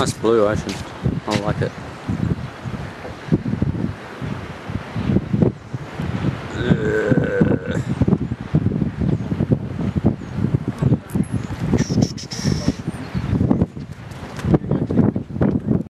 Nice blue ocean. I like it.